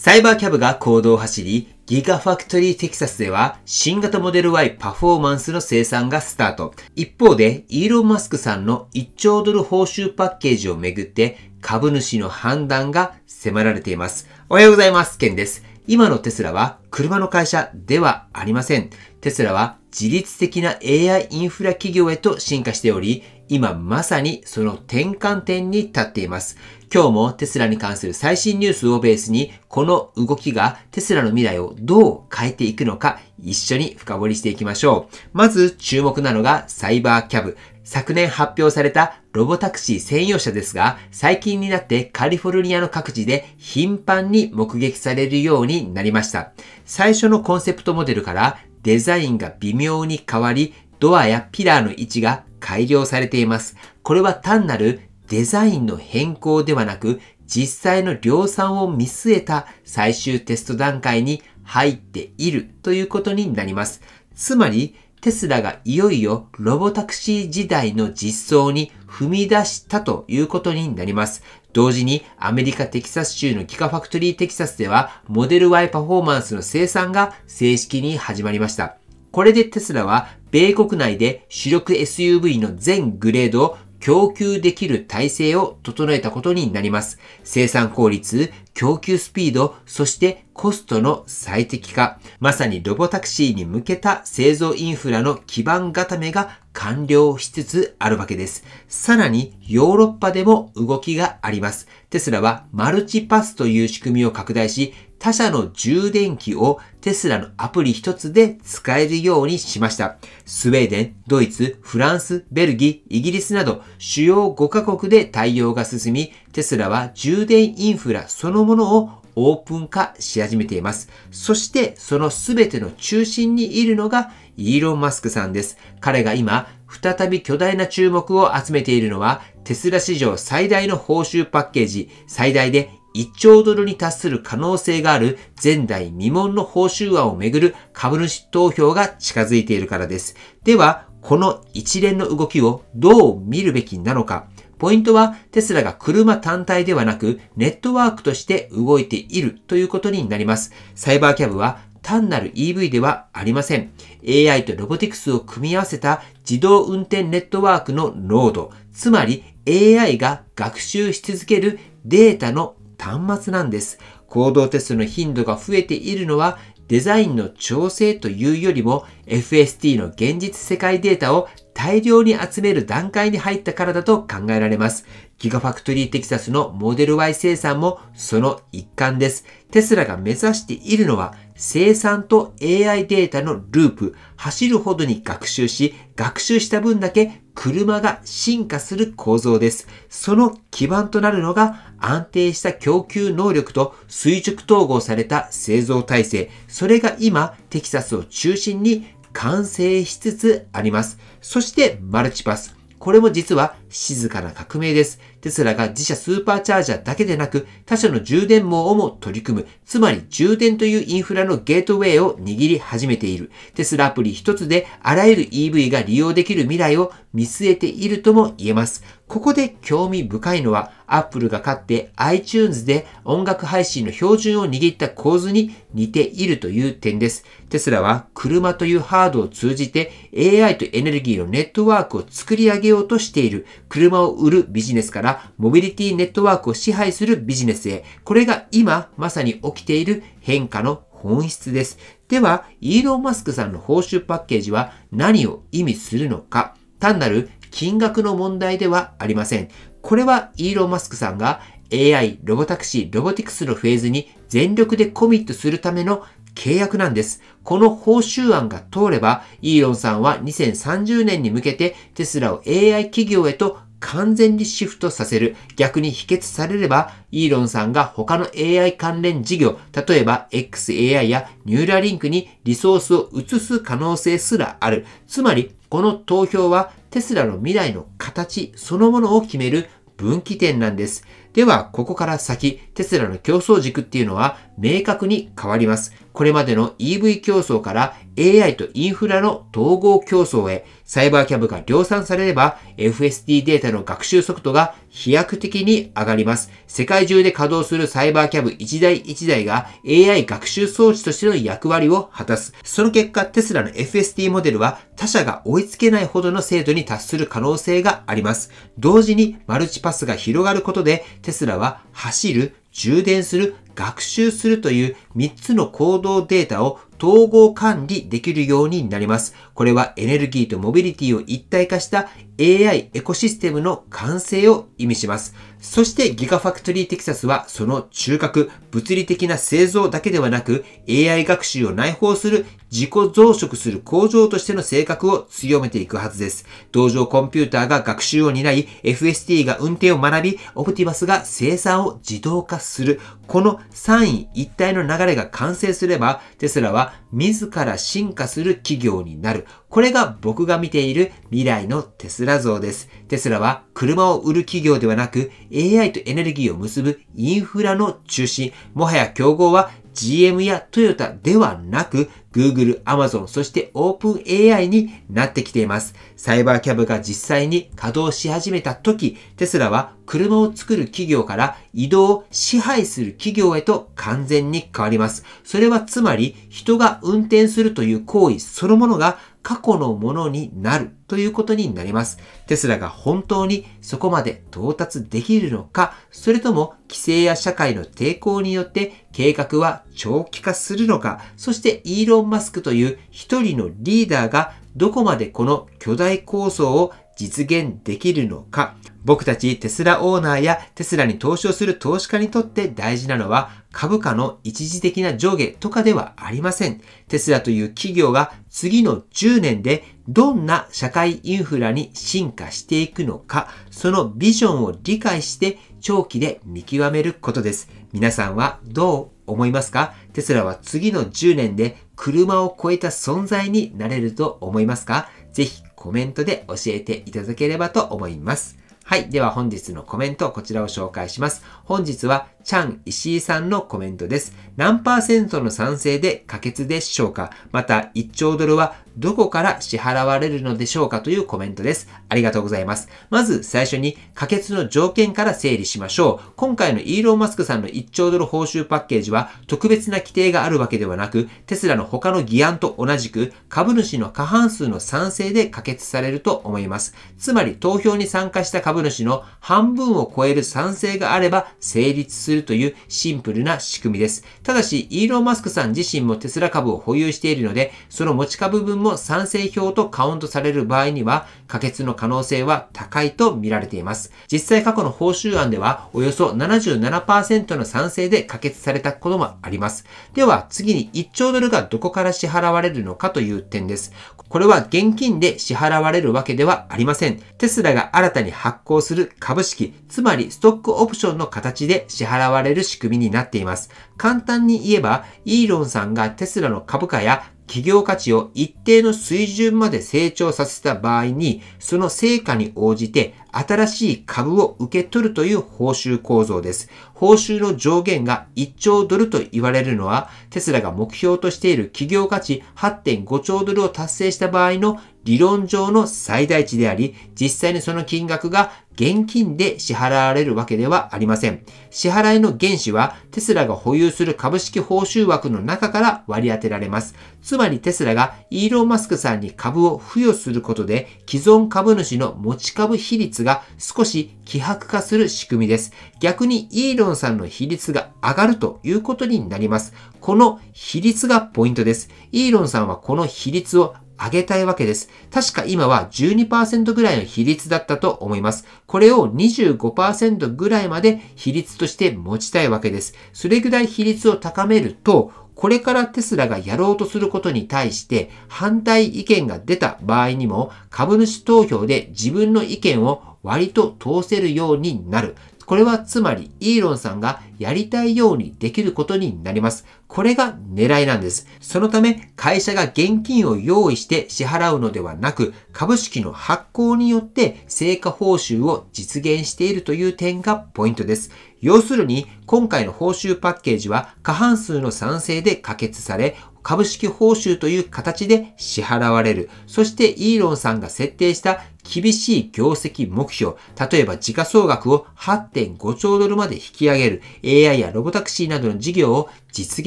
サイバーキャブが行動を走り、ギガファクトリーテキサスでは新型モデル Y パフォーマンスの生産がスタート。一方で、イーロン・マスクさんの1兆ドル報酬パッケージをめぐって株主の判断が迫られています。おはようございます。ケンです。今のテスラは車の会社ではありません。テスラは自律的な AI インフラ企業へと進化しており、今まさにその転換点に立っています。今日もテスラに関する最新ニュースをベースに、この動きがテスラの未来をどう変えていくのか、一緒に深掘りしていきましょう。まず注目なのがサイバーキャブ。昨年発表されたロボタクシー専用車ですが、最近になってカリフォルニアの各地で頻繁に目撃されるようになりました。最初のコンセプトモデルからデザインが微妙に変わり、ドアやピラーの位置が改良されています。これは単なるデザインの変更ではなく、実際の量産を見据えた最終テスト段階に入っているということになります。つまり、テスラがいよいよロボタクシー時代の実装に踏み出したということになります。同時にアメリカテキサス州のギガファクトリーテキサスではモデル Y パフォーマンスの生産が正式に始まりました。これでテスラは米国内で主力 SUV の全グレードを供給できる体制を整えたことになります。生産効率、供給スピード、そしてコストの最適化。まさにロボタクシーに向けた製造インフラの基盤固めが完了しつつあるわけです。さらにヨーロッパでも動きがあります。テスラはマルチパスという仕組みを拡大し、他社の充電器をテスラのアプリ一つで使えるようにしました。スウェーデン、ドイツ、フランス、ベルギー、イギリスなど主要5カ国で対応が進み、テスラは充電インフラそのものをオープン化し始めています。そしてその全ての中心にいるのがイーロン・マスクさんです。彼が今、再び巨大な注目を集めているのは、テスラ史上最大の報酬パッケージ、最大で1兆ドルに達する可能性がある前代未聞の報酬案をめぐる株主投票が近づいているからです。では、この一連の動きをどう見るべきなのか。ポイントはテスラが車単体ではなくネットワークとして動いているということになります。サイバーキャブは単なる EV ではありません。AI とロボティクスを組み合わせた自動運転ネットワークのノード、つまり AI が学習し続けるデータの端末なんです。行動テストの頻度が増えているのはデザインの調整というよりも FST の現実世界データを大量に集める段階に入ったからだと考えられます。ギガファクトリーテキサスのモデル Y 生産もその一環です。テスラが目指しているのは生産と AI データのループ、走るほどに学習し、学習した分だけ車が進化する構造です。その基盤となるのが安定した供給能力と垂直統合された製造体制。それが今、テキサスを中心に完成しつつあります。そしてマルチパス。これも実は静かな革命です。テスラが自社スーパーチャージャーだけでなく他社の充電網をも取り組む。つまり充電というインフラのゲートウェイを握り始めている。テスラアプリ一つであらゆる EV が利用できる未来を見据えているとも言えます。ここで興味深いのは Apple が勝って iTunes で音楽配信の標準を握った構図に似ているという点です。テスラは車というハードを通じて AI とエネルギーのネットワークを作り上げようとしている。車を売るビジネスからモビリティネットワークを支配するビジネスへ。これが今まさに起きている変化の本質です。では、イーロン・マスクさんの報酬パッケージは何を意味するのか単なる金額の問題ではありません。これはイーロン・マスクさんが AI、ロボタクシー、ロボティクスのフェーズに全力でコミットするための契約なんです。この報酬案が通れば、イーロンさんは2030年に向けてテスラを AI 企業へと完全にシフトさせる。逆に否決されれば、イーロンさんが他の AI 関連事業、例えば XAI やニューラリンクにリソースを移す可能性すらある。つまり、この投票はテスラの未来の形そのものを決める分岐点なんです。では、ここから先、テスラの競争軸っていうのは明確に変わります。これまでの EV 競争から AI とインフラの統合競争へ、サイバーキャブが量産されれば FSD データの学習速度が飛躍的に上がります。世界中で稼働するサイバーキャブ1台1台が AI 学習装置としての役割を果たす。その結果、テスラの FSD モデルは他社が追いつけないほどの精度に達する可能性があります。同時にマルチパスが広がることで、テスラは走る、充電する、学習するという3つの行動データを統合管理できるようになります。これはエネルギーとモビリティを一体化した AI エコシステムの完成を意味します。そしてギガファクトリーテキサスはその中核、物理的な製造だけではなく AI 学習を内包する自己増殖する工場としての性格を強めていくはずです。同情コンピューターが学習を担い、FST が運転を学び、オプティバスが生産を自動化する。この三位一体の流れが完成すれば、テスラは自ら進化する企業になる。これが僕が見ている未来のテスラ像です。テスラは車を売る企業ではなく AI とエネルギーを結ぶインフラの中心。もはや競合は GM やトヨタではなく Google、Amazon、そして OpenAI になってきています。サイバーキャブが実際に稼働し始めた時、テスラは車を作る企業から移動を支配する企業へと完全に変わります。それはつまり人が運転するという行為そのものが過去のものになるということになります。テスラが本当にそこまで到達できるのか、それとも規制や社会の抵抗によって計画は長期化するのか、そしてイーロン・マスクという一人のリーダーがどこまでこの巨大構想を実現できるのか、僕たちテスラオーナーやテスラに投資をする投資家にとって大事なのは株価の一時的な上下とかではありません。テスラという企業が次の10年でどんな社会インフラに進化していくのか、そのビジョンを理解して長期で見極めることです。皆さんはどう思いますか？テスラは次の10年で車を超えた存在になれると思いますか？ぜひコメントで教えていただければと思います。はい。では本日のコメント、こちらを紹介します。本日は、チャン石井さんのコメントです。何パーセントの賛成で可決でしょうか？また、1兆ドルはどこから支払われるのでしょうかというコメントです。ありがとうございます。まず最初に可決の条件から整理しましょう。今回のイーロン・マスクさんの1兆ドル報酬パッケージは特別な規定があるわけではなく、テスラの他の議案と同じく株主の過半数の賛成で可決されると思います。つまり投票に参加した株主の半分を超える賛成があれば成立するというシンプルな仕組みです。ただし、イーロン・マスクさん自身もテスラ株を保有しているので、その持ち株分も賛成票とカウントされる場合には、可決の可能性は高いと見られています。実際過去の報酬案では、およそ77%の賛成で可決されたこともあります。では、次に1兆ドルがどこから支払われるのかという点です。これは現金で支払われるわけではありません。テスラが新たに発行する株式、つまりストックオプションの形で支払われる仕組みになっています。簡単に言えば、イーロンさんがテスラの株価や企業価値を一定の水準まで成長させた場合に、その成果に応じて新しい株を受け取るという報酬構造です。報酬の上限が1兆ドルと言われるのは、テスラが目標としている企業価値8.5兆ドルを達成した場合の理論上の最大値であり、実際にその金額が現金で支払われるわけではありません。支払いの原資はテスラが保有する株式報酬枠の中から割り当てられます。つまりテスラがイーロン・マスクさんに株を付与することで既存株主の持ち株比率が少し希薄化する仕組みです。逆にイーロンさんの比率が上がるということになります。この比率がポイントです。イーロンさんはこの比率を上げたいわけです。確か今は12%ぐらいの比率だったと思います。これを25%ぐらいまで比率として持ちたいわけです。それぐらい比率を高めると、これからテスラがやろうとすることに対して反対意見が出た場合にも株主投票で自分の意見を割と通せるようになる。これはつまりイーロンさんがやりたいようにできることになります。これが狙いなんです。そのため会社が現金を用意して支払うのではなく株式の発行によって成果報酬を実現しているという点がポイントです。要するに今回の報酬パッケージは過半数の賛成で可決され株式報酬という形で支払われる。そしてイーロンさんが設定した厳しい業績目標、例えば時価総額を8.5兆ドルまで引き上げる、AI やロボタクシーなどの事業を実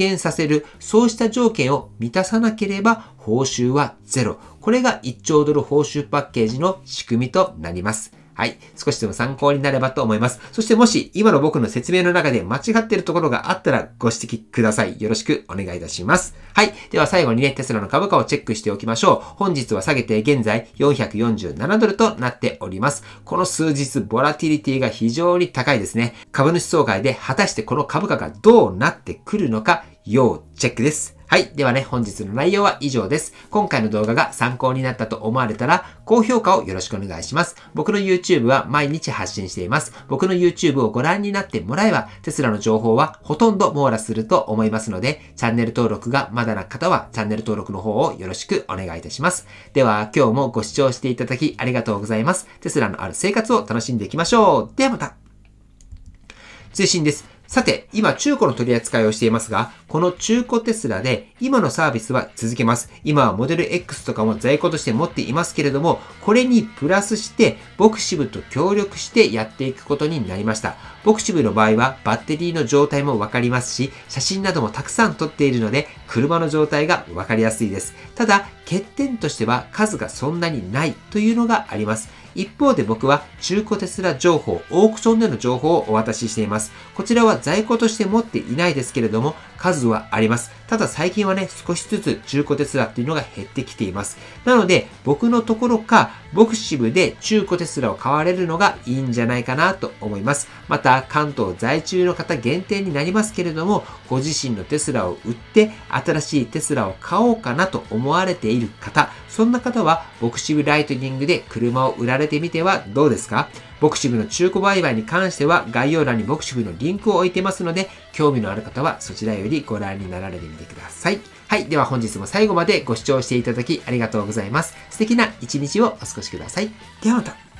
現させる、そうした条件を満たさなければ報酬はゼロ。これが1兆ドル報酬パッケージの仕組みとなります。はい。少しでも参考になればと思います。そしてもし今の僕の説明の中で間違っているところがあったらご指摘ください。よろしくお願いいたします。はい。では最後にね、テスラの株価をチェックしておきましょう。本日は下げて現在447ドルとなっております。この数日、ボラティリティが非常に高いですね。株主総会で果たしてこの株価がどうなってくるのか、要チェックです。はい。ではね、本日の内容は以上です。今回の動画が参考になったと思われたら、高評価をよろしくお願いします。僕の YouTube は毎日発信しています。僕の YouTube をご覧になってもらえば、テスラの情報はほとんど網羅すると思いますので、チャンネル登録がまだな方は、チャンネル登録の方をよろしくお願いいたします。では、今日もご視聴していただきありがとうございます。テスラのある生活を楽しんでいきましょう。ではまた。通信です。さて、今中古の取り扱いをしていますが、この中古テスラで今のサービスは続けます。今はモデル X とかも在庫として持っていますけれども、これにプラスしてボクシブと協力してやっていくことになりました。ボクシブの場合はバッテリーの状態もわかりますし、写真などもたくさん撮っているので、車の状態がわかりやすいです。ただ、欠点としては数がそんなにないというのがあります。一方で僕は中古テスラ情報、オークションでの情報をお渡ししています。こちらは在庫として持っていないですけれども、数はあります。ただ最近はね、少しずつ中古テスラっていうのが減ってきています。なので、僕のところか、ボクシブで中古テスラを買われるのがいいんじゃないかなと思います。また、関東在中の方限定になりますけれども、ご自身のテスラを売って、新しいテスラを買おうかなと思われている方、そんな方は、ボクシブライトニングで車を売られてみてはどうですか？ボクシブの中古売買に関しては概要欄にボクシブのリンクを置いてますので、興味のある方はそちらよりご覧になられてみてください。はい。では本日も最後までご視聴していただきありがとうございます。素敵な一日をお過ごしください。ではまた。